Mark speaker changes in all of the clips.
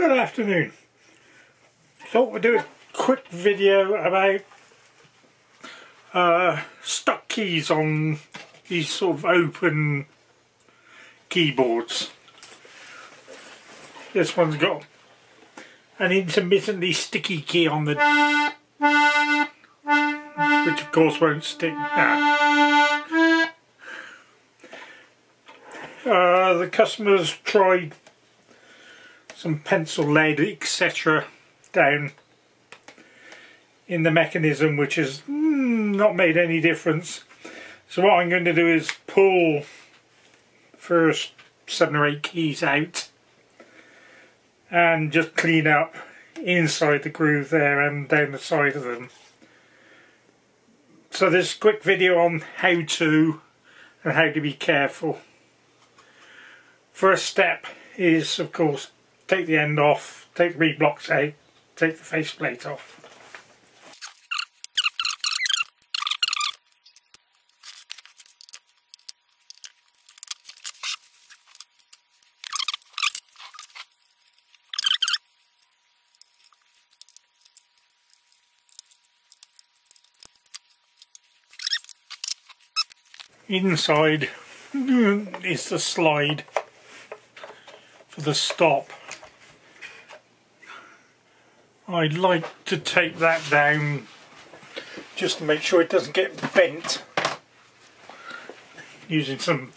Speaker 1: Good afternoon. Thought we'd do a quick video about uh, stuck keys on these sort of open keyboards. This one's got an intermittently sticky key on the which of course won't stick. Uh, the customers tried some pencil lead etc down in the mechanism which has mm, not made any difference. So what I'm going to do is pull first seven or eight keys out and just clean up inside the groove there and down the side of them. So this quick video on how to and how to be careful. First step is of course take the end off, take the reed blocks out, take the faceplate off. Inside is the slide for the stop I'd like to take that down just to make sure it doesn't get bent using some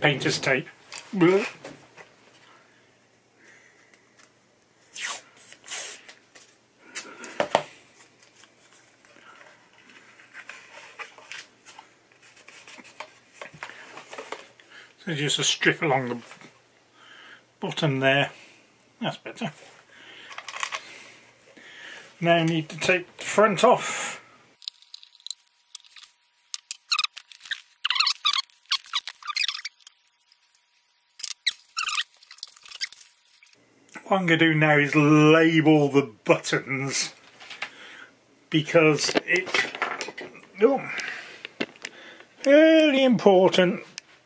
Speaker 1: painter's tape. So just a strip along the bottom there, that's better. Now I need to take the front off. What I'm going to do now is label the buttons because it's oh, really important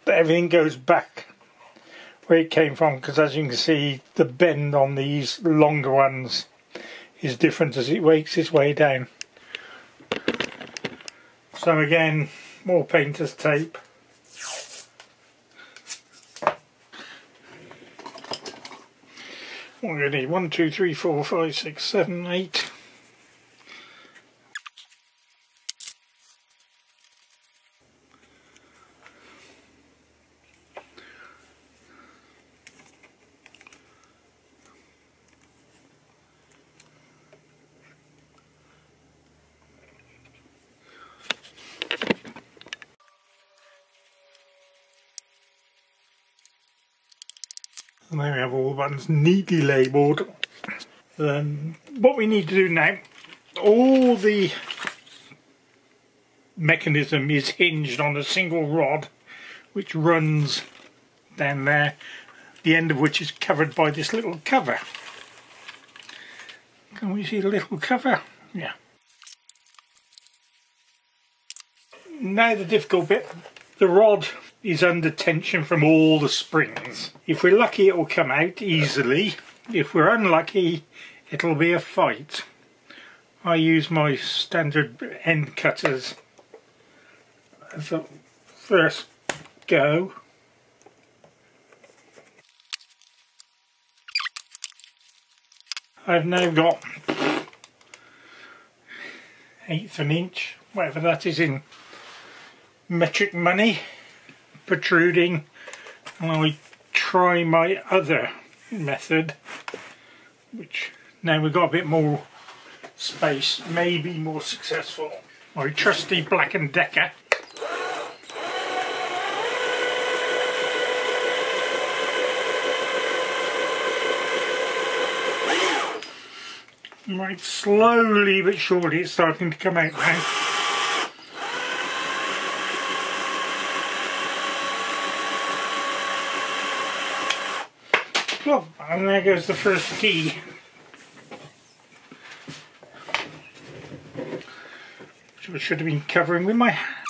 Speaker 1: that everything goes back where it came from because as you can see the bend on these longer ones is different as it wakes its way down. So again, more painter's tape. What are we going to need? One, two, three, four, five, six, seven, eight. And there we have all the buttons neatly labelled. Then what we need to do now, all the mechanism is hinged on a single rod which runs down there, the end of which is covered by this little cover. Can we see the little cover? Yeah. Now the difficult bit, the rod is under tension from all the springs. If we're lucky it will come out easily. If we're unlucky it'll be a fight. I use my standard end cutters as a first go. I've now got eighth of an inch, whatever that is in metric money protruding and I try my other method which now we've got a bit more space may be more successful. My trusty Black & Decker Right, slowly but surely it's starting to come out now. Oh, and there goes the first key. Which I should have been covering with my hand.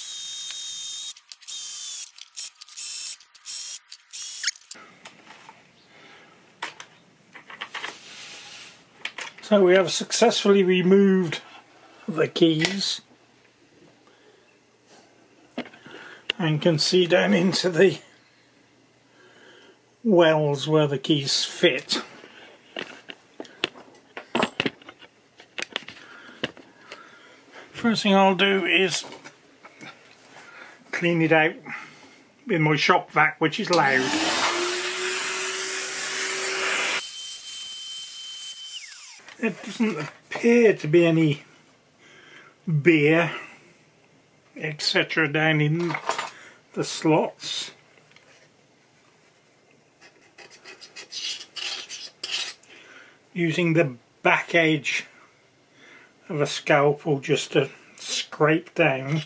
Speaker 1: So we have successfully removed the keys and can see down into the wells where the keys fit. First thing I'll do is clean it out with my shop vac which is loud. There doesn't appear to be any beer etc down in the slots. Using the back edge of a scalpel just to scrape down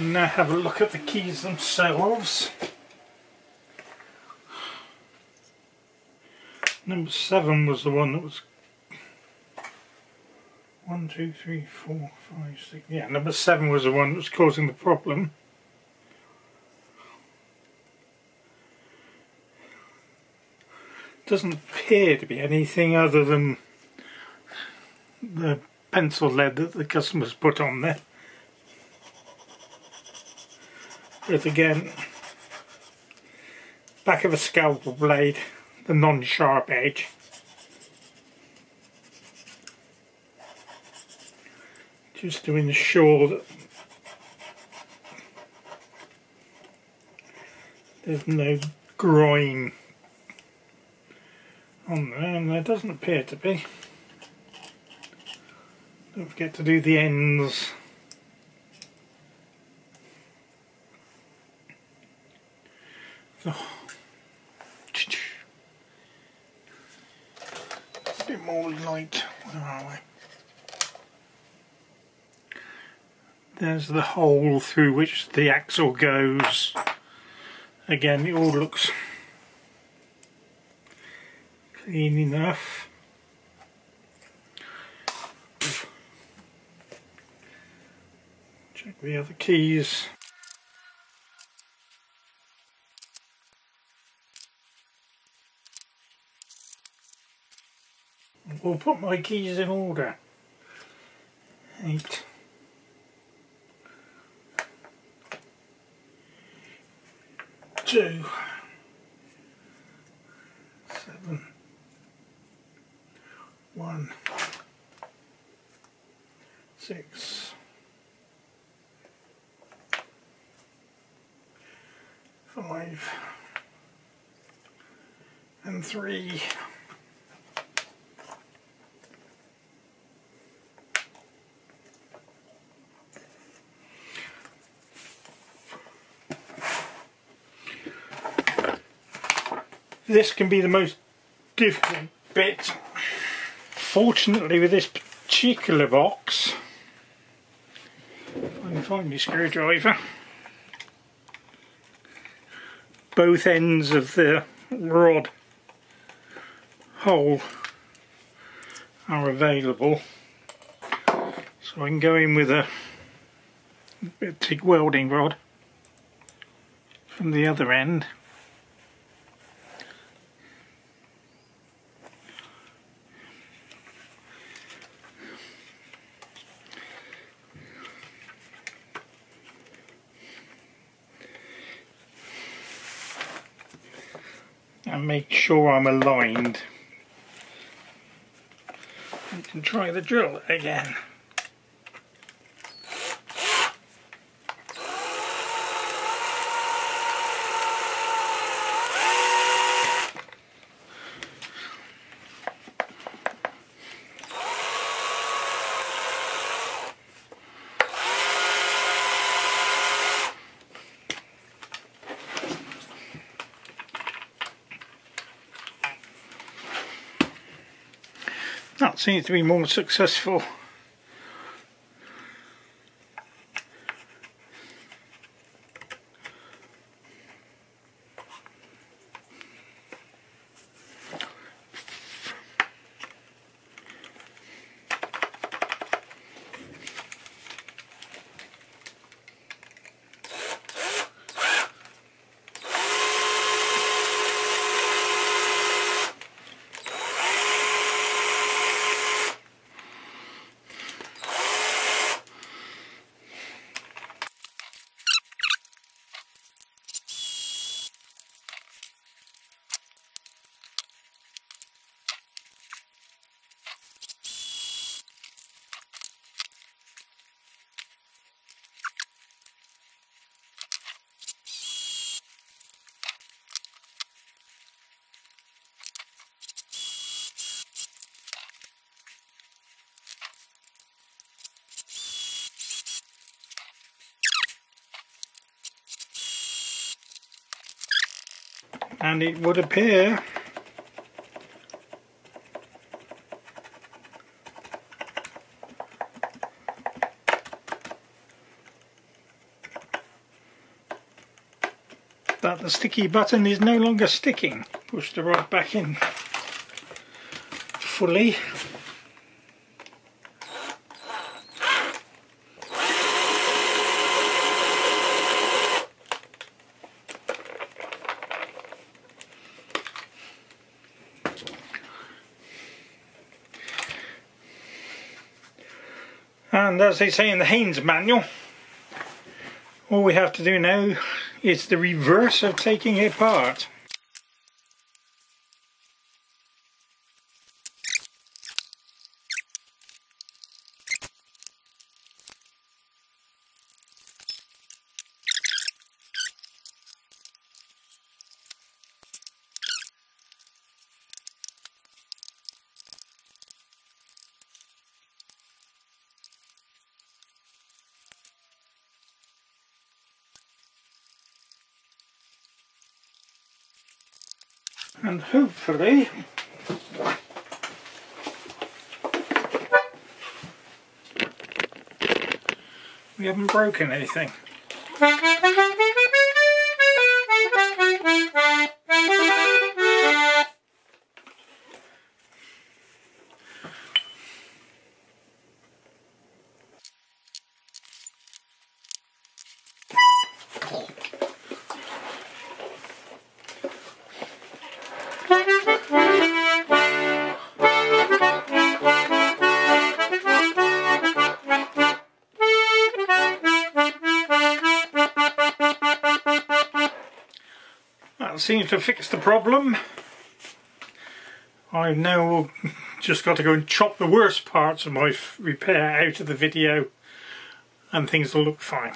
Speaker 1: Now have a look at the keys themselves. Number seven was the one that was one, two, three, four, five, six. Yeah, number seven was the one that was causing the problem. Doesn't appear to be anything other than the pencil lead that the customers put on there. But again, back of a scalpel blade, the non-sharp edge. Just to ensure that there's no groin on there, and there doesn't appear to be. Don't forget to do the ends. So, a bit more light. Where are we? There's the hole through which the axle goes. Again, it all looks clean enough. Check the other keys. We'll put my keys in order. Eight. Two. Seven. One. Six. Five. And three. This can be the most difficult bit. Fortunately with this particular box, I can find my screwdriver, both ends of the rod hole are available. So I can go in with a of TIG welding rod from the other end and make sure I'm aligned. You can try the drill again. Seems to be more successful. And it would appear that the sticky button is no longer sticking. Push the rod back in fully. And as they say in the Haynes manual, all we have to do now is the reverse of taking it apart. And hopefully we haven't broken anything. Seems to fix the problem. I've now just got to go and chop the worst parts of my repair out of the video and things will look fine.